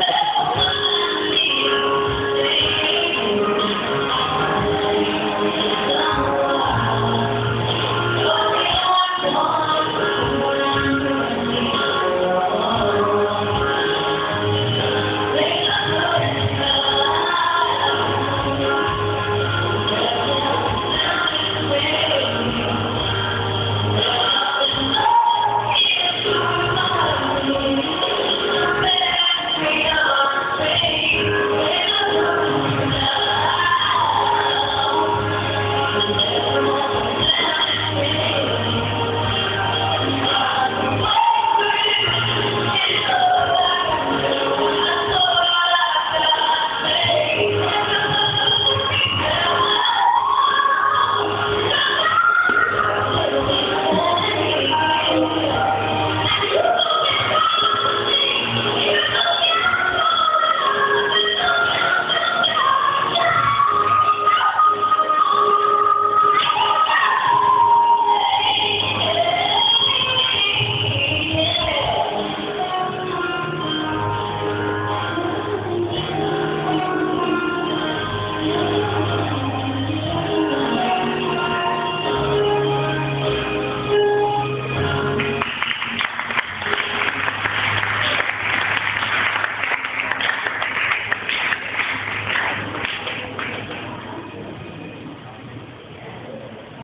Yeah.